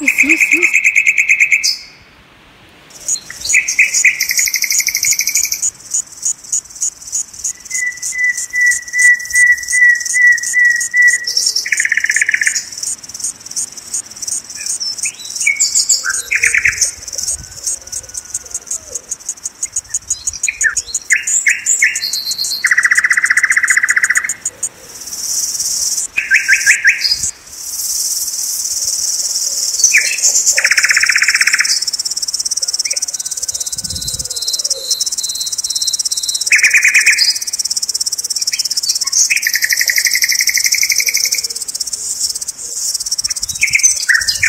Isso, isso, isso.